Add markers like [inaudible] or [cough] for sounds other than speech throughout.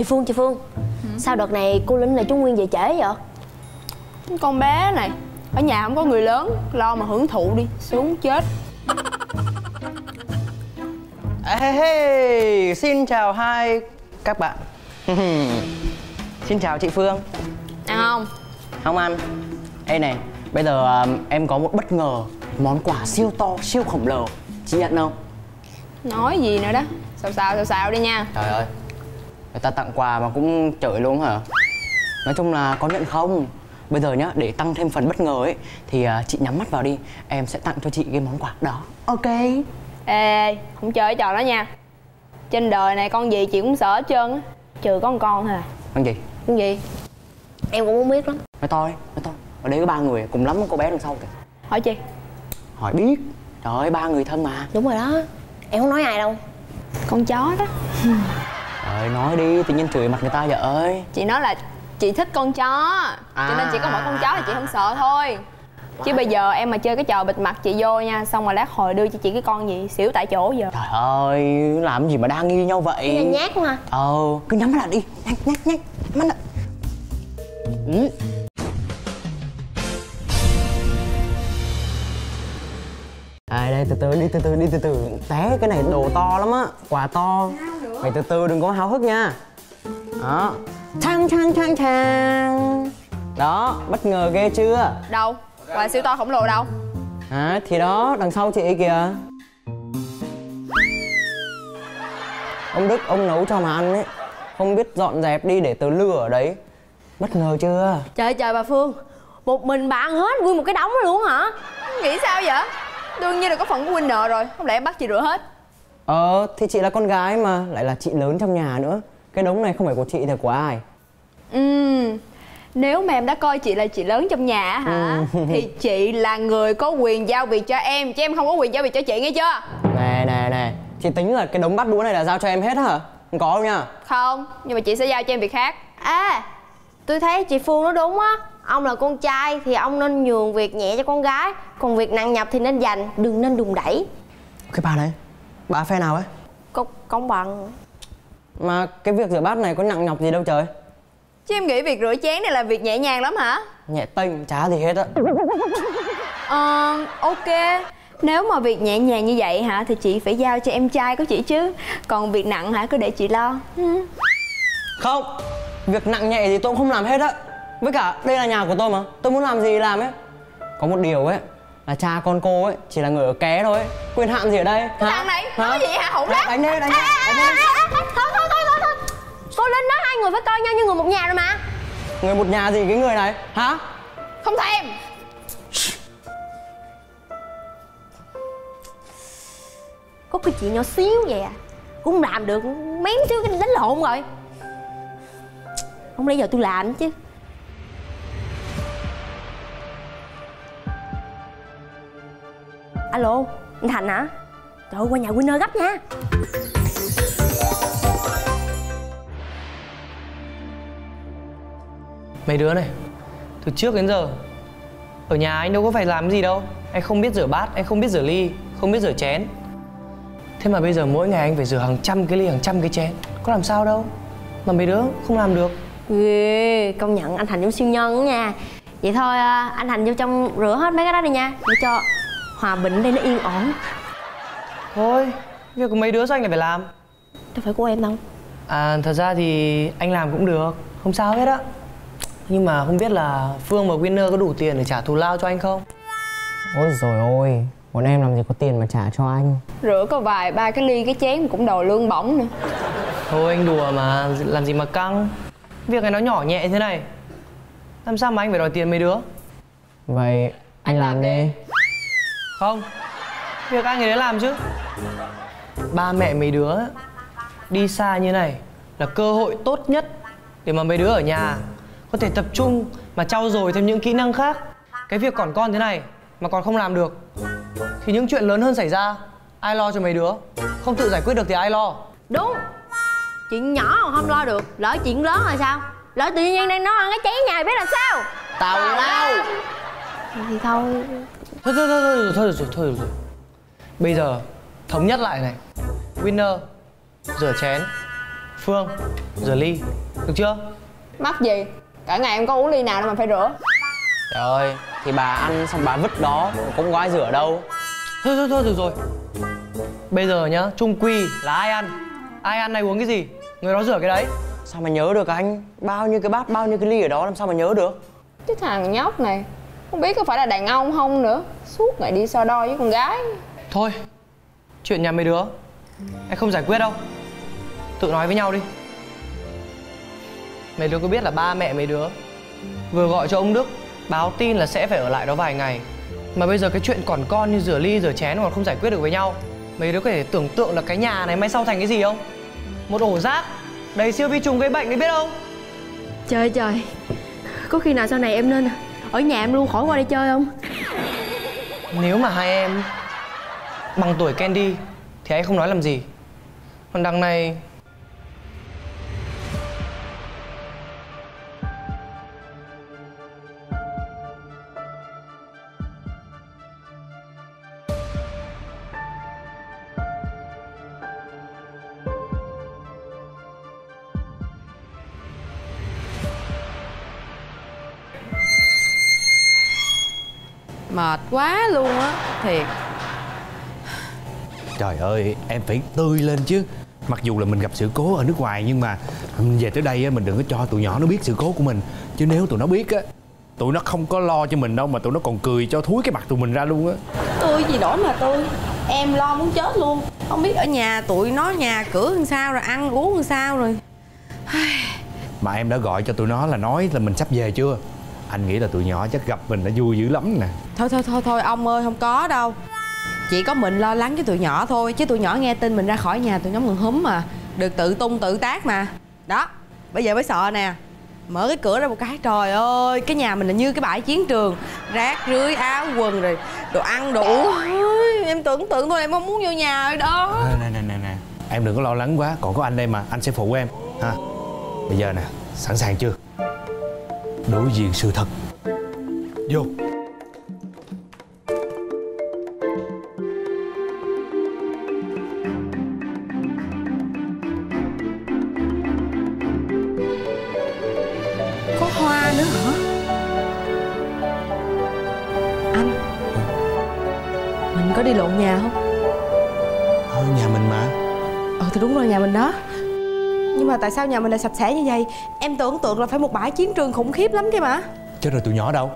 chị phương chị phương. Sao đợt này cô linh lại chú nguyên về trễ vậy? Con bé này ở nhà không có người lớn lo mà hưởng thụ đi sướng chết. Hey, hey, xin chào hai các bạn. [laughs] Xin chào chị Phương. Ăn không? Không ăn. Ê này, bây giờ um, em có một bất ngờ. Món quà siêu to, siêu khổng lồ. Chị nhận không? nói gì nữa đó. Xào xào xào xào đi nha. Trời ơi Người ta tặng quà mà cũng chửi luôn hả? Nói chung là có nhận không? Bây giờ nhá, để tăng thêm phần bất ngờ ấy Thì uh, chị nhắm mắt vào đi. Em sẽ tặng cho chị cái món quà đó. Ok. Ê không chơi trò đó nha. Trên đời này con gì chị cũng sợ hết trơn á. Trừ có một con thôi à. Con gì? cái gì? Em cũng muốn biết lắm. Nói to đi, nói to. Ở đây có ba người, cùng lắm cô bé đằng sau kìa. Hỏi chi Hỏi biết. Trời ơi, ba người thân mà. Đúng rồi đó. Em không nói ai đâu. Con chó đó [laughs] Trời nói đi, tự nhiên chửi mặt người ta vậy? Ơi. Chị nói là chị thích con chó cho nên chỉ có mỗi con chó thì chị không sợ thôi. Chứ bây giờ em mà chơi cái trò bịt mặt chị vô nha xong rồi lát hồi đưa cho chị cái con gì xỉu tại chỗ giờ. Trời ơi, làm gì mà đa nghi nhau cái vậy? Này nhát ha Ờ, cứ nhắm mắt lại đi. Nhanh, nhanh, nhanh Mắt lại. Ừ. À đây từ từ đi từ từ đi từ từ. Té cái này đồ to lắm á quà to mày từ từ đừng có háo hức nha. Đó. Thang thang thang thang đó bất ngờ ghê chưa? Đâu? Quà siêu to khổng lồ đâu? À, thì đó đằng sau chị kìa. Ông đức ông nấu cho mà ăn ấy. Không biết dọn dẹp đi để tớ lừa ở đấy. Bất ngờ chưa? Trời trời bà phương. Một mình bà ăn hết nguyên một cái đống đó luôn hả? Nghĩ sao vậy? Đương nhiên là có phần của winner rồi. Không lẽ bắt chị rửa hết ờ thì chị là con gái mà lại là chị lớn trong nhà nữa. Cái đống này không phải của chị thì của ai? Ừm, nếu mà em đã coi chị là chị lớn trong nhà á hả thì [laughs] chị là người có quyền giao việc cho em chứ em không có quyền giao việc cho chị nghe chưa? Nè nè nè chị tính là cái đống bát đũa này là giao cho em hết hả? Không có đâu nha. Không nhưng mà chị sẽ giao cho em việc khác. À tôi thấy chị phương nói đúng á. Ông là con trai thì ông nên nhường việc nhẹ cho con gái còn việc nặng nhọc thì nên dành đừng nên đùng đẩy. Cái bà này bà phe nào ấy? Công công bằng. Mà cái việc rửa bát này có nặng nhọc gì đâu trời. Chứ em nghĩ việc rửa chén này là việc nhẹ nhàng lắm hả? Nhẹ tênh chả gì hết á. Ờ ok. Nếu mà việc nhẹ nhàng như vậy hả thì chị phải giao cho em trai của chị chứ. Còn việc nặng hả cứ để chị lo. Ừ. không việc nặng nhẹ thì tôi cũng không làm hết á. Với cả đây là nhà của tôi mà tôi muốn làm gì làm ấy. Có một điều ấy là cha con cô ấy chỉ là người ở ké thôi. Ấy. quyền hạn gì ở đây? Hả? thằng này nói gì hả? Hỗn lắm. Đánh đi đánh đi thôi thôi thôi thôi thôi. Cô linh nói hai người phải coi nhau như người một nhà rồi mà. Người một nhà gì cái người này? Hả? Không thèm có cái chuyện nhỏ xíu vậy à? Cũng làm được mém xíu cái đánh lộn rồi. Không lẽ giờ tôi làm chứ alo anh thành hả? Trời ơi qua nhà winner gấp nha. Mấy đứa này Từ trước đến giờ Ở nhà anh đâu có phải làm cái gì đâu. Anh không biết rửa bát, anh không biết rửa ly Không biết rửa chén. Thế mà bây giờ mỗi ngày anh phải rửa hàng trăm cái ly, hàng trăm cái chén. Có làm sao đâu Mà mấy đứa không làm được. Ghê công nhận anh thành giống siêu nhân nha. Vậy thôi à, anh thành vô trong rửa hết mấy cái đó đi nha. Để cho hòa bình đây nó yên ổn. Thôi Việc của mấy đứa sao anh lại phải làm? Đâu phải của em đâu. À thật ra thì anh làm cũng được Không sao hết á. Nhưng mà không biết là Phương và Winner có đủ tiền để trả thù lao cho anh không? Ôi rồi ôi bọn em làm gì có tiền mà trả cho anh? Rửa có vài ba cái ly cái chén cũng đòi lương bổng nữa. Thôi anh đùa mà Làm gì mà căng. Việc này nó nhỏ nhẹ thế này. Làm sao mà anh phải đòi tiền mấy đứa? Vậy anh làm đi Không. Việc anh ấy đến làm chứ? Ba mẹ mấy đứa Đi xa như này Là cơ hội tốt nhất Để mà mấy đứa ở nhà Có thể tập trung Mà trau dồi thêm những kỹ năng khác. Cái việc còn con thế này Mà còn không làm được Thì những chuyện lớn hơn xảy ra Ai lo cho mấy đứa? Không tự giải quyết được thì ai lo? Đúng. Chuyện nhỏ mà không lo được lỡ chuyện lớn rồi sao? Lỡ tự nhiên đang nấu ăn cái chén nhà biết là sao? Tào lao. Thì thôi Thôi thôi thôi thôi thôi rồi thôi rồi Bây giờ thống nhất lại này. Winner Rửa chén. Phương Rửa ly. Được chưa? Mắc gì? Cả ngày em có uống ly nào đâu mà phải rửa. Trời ơi Thì bà ăn xong bà vứt đó Cũng có ai rửa đâu. Thôi thôi thôi được rồi. Bây giờ nhá Trung quy là ai ăn? Ai ăn này uống cái gì? Người đó rửa cái đấy. Sao mà nhớ được anh? Bao nhiêu cái bát bao nhiêu cái ly ở đó làm sao mà nhớ được? Cái thằng nhóc này Không biết có phải là đàn ông không nữa. Suốt ngày đi so đo với con gái. Thôi Chuyện nhà mấy đứa. Anh không giải quyết đâu. Tự nói với nhau đi. Mấy đứa có biết là ba mẹ mấy đứa. Vừa gọi cho ông Đức Báo tin là sẽ phải ở lại đó vài ngày. Mà bây giờ cái chuyện còn con như rửa ly rửa chén còn không giải quyết được với nhau. Mấy đứa có thể tưởng tượng là cái nhà này mai sau thành cái gì không? Một ổ rác. Đầy siêu vi trùng gây bệnh đấy biết không? Trời ơi trời. Có khi nào sau này em nên ở nhà em luôn, khỏi qua đây chơi không? Nếu mà hai em Bằng tuổi Candy Thì anh không nói làm gì. Còn đằng này Mệt quá luôn á Thiệt. Trời ơi, em phải tươi lên chứ. Mặc dù là mình gặp sự cố ở nước ngoài Nhưng mà về tới đây á, mình đừng có cho tụi nhỏ nó biết sự cố của mình. Chứ nếu tụi nó biết á Tụi nó không có lo cho mình đâu Mà tụi nó còn cười cho thúi cái mặt tụi mình ra luôn á. Tôi gì đó mà tôi Em lo muốn chết luôn. Không biết ở nhà tụi nó nhà cửa làm sao Rồi ăn uống làm sao rồi. Mà em đã gọi cho tụi nó là nói là mình sắp về chưa Anh nghĩ là tụi nhỏ chắc gặp mình đã vui dữ lắm nè. Thôi thôi thôi thôi ông ơi không có đâu. Chỉ có mình lo lắng cho tụi nhỏ thôi Chứ tụi nhỏ nghe tin mình ra khỏi nhà tụi nó mừng húm mà. Được tự tung tự tác mà. Đó bây giờ mới sợ nè. Mở cái cửa ra một cái Trời ơi cái nhà mình là như cái bãi chiến trường. Rác rưới áo quần rồi Đồ ăn đồ uống. Ôi, Em tưởng tượng thôi em không muốn vô nhà rồi đó. Nè nè nè nè. Em đừng có lo lắng quá Còn có anh đây mà Anh sẽ phụ em. Ha. Bây giờ nè Sẵn sàng chưa Đối diện sự thật. Vô. Có hoa nữa hả? Anh. Mình có đi lộn nhà không? Ờ, Nhà mình mà. Ờ thì đúng rồi nhà mình đó Nhưng mà tại sao nhà mình lại sạch sẽ như vậy? Em tưởng tượng là phải một bãi chiến trường khủng khiếp lắm kia mà. Chết rồi tụi nhỏ đâu?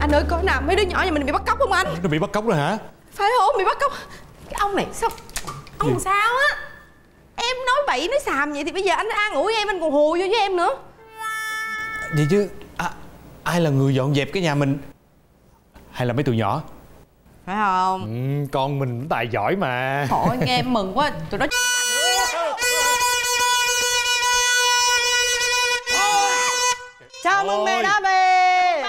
Anh ơi coi nào mấy đứa nhỏ nhà mình bị bắt cóc không anh? Nó bị bắt cóc rồi hả? Phải không? Bị bắt cóc. Cái ông này sao? Ông làm sao á? Em nói bậy nói xàm vậy thì bây giờ anh an ủi em anh còn hù vô với em nữa. Vậy chứ? À, Ai là người dọn dẹp cái nhà mình? Hay là mấy tụi nhỏ? Phải không? Ừ, Con mình tài giỏi mà. Thôi nghe em mừng quá Tụi nó [laughs] Chào mừng mẹ đã về.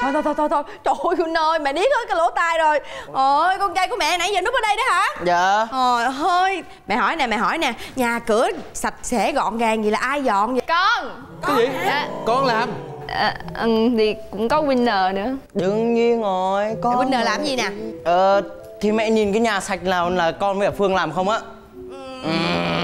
Thôi thôi thôi thôi thôi. Trời ơi Huynh ơi mẹ điếc hết cái lỗ tai rồi. Ôi con trai của mẹ nãy giờ núp ở đây đó hả? Dạ. Trời ơi Mẹ hỏi nè mẹ hỏi nè. Nhà cửa sạch sẽ gọn gàng gì là ai dọn vậy? Con. Cái gì? Dạ. Con làm. À, ừ, Thì cũng có winner nữa. Đương nhiên rồi con Winner làm gì nè? Ờ Thì mẹ nhìn cái nhà sạch nào là con với Phương làm không á? Ừm.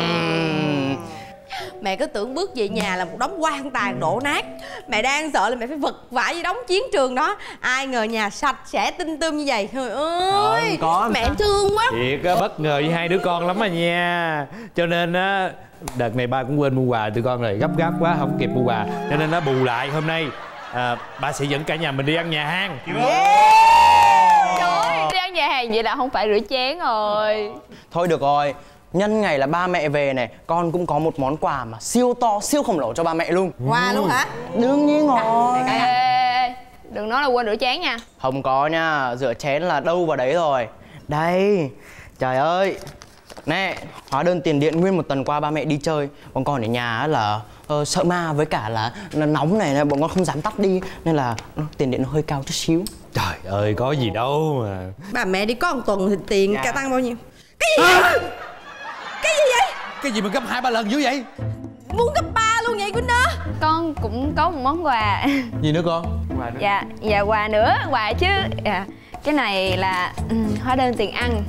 Mẹ cứ tưởng bước về nhà là một đống quan tàn đổ nát. Mẹ đang sợ là mẹ phải vật vã với đống chiến trường đó. Ai ngờ nhà sạch sẽ tinh tươm như vậy. Trời ơi Không có, Mẹ sao? thương quá. Thiệt á, bất ngờ với hai đứa con lắm à nha. Cho nên á Đợt này ba cũng quên mua quà tụi con rồi Gấp gáp quá không kịp mua quà. Cho nên nó bù lại hôm nay à, Ba sẽ dẫn cả nhà mình đi ăn nhà hàng. Trời ơi Đi ăn nhà hàng vậy là không phải rửa chén rồi. Thôi được rồi Nhân ngày là ba mẹ về này Con cũng có một món quà mà siêu to siêu khổng lồ cho ba mẹ luôn. Hoa luôn hả? Đương nhiên rồi. Ê, ê, ê, Đừng nói là quên rửa chén nha. Không có nha Rửa chén là đâu vào đấy rồi. Đây Trời ơi. Nè Hóa đơn tiền điện nguyên một tuần qua ba mẹ đi chơi. Còn con ở nhà á là ờ, sợ ma với cả là là nóng này nên bọn con không dám tắt đi Nên là ờ, tiền điện nó hơi cao chút xíu. Trời ơi có gì đâu mà. Bà mẹ đi có một tuần thì tiền Dạ. cả tăng bao nhiêu? Cái gì? Vậy Cái gì mà gấp hai ba lần dữ vậy? Muốn gấp ba luôn vậy Quýnh đó Con cũng có một món quà. Gì nữa con? Dạ, dạ quà nữa, quà chứ. Dạ. Cái này là ừ, hóa đơn tiền ăn.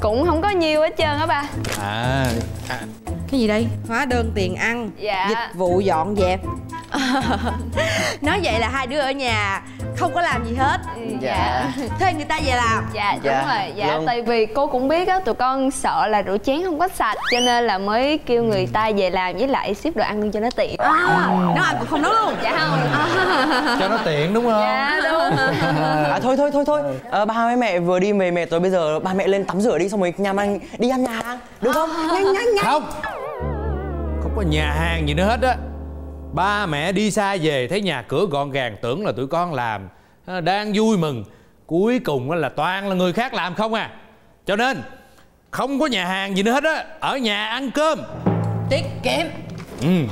Cũng không có nhiều hết trơn á ba. À, à. Cái gì đây? Hóa đơn tiền ăn Dạ. dịch vụ dọn dẹp [laughs] nói vậy là hai đứa ở nhà không có làm gì hết. Dạ. [laughs] thuê người ta về làm? Dạ đúng Dạ, rồi dạ. Vâng. tại vì cô cũng biết á tụi con sợ là rượu chén không có sạch cho nên là mới kêu người ta về làm với lại ship đồ ăn luôn cho nó tiện. À, nấu ăn cũng không nấu luôn. Dạ không. [laughs] Cho nó tiện đúng không? Dạ đúng. [laughs] À thôi thôi thôi thôi. Ờ, Ba với mẹ vừa đi về mệt rồi bây giờ ba mẹ lên tắm rửa đi xong rồi nhà mang đi ăn nhà hàng Được không? Nhanh nhanh nhanh. Không. Không có nhà hàng gì nữa hết á ba mẹ đi xa về thấy nhà cửa gọn gàng tưởng là tụi con làm à, đang vui mừng. Cuối cùng là toàn là người khác làm không à. Cho nên không có nhà hàng gì nữa hết á ở nhà ăn cơm. Tiết kiệm. Ừ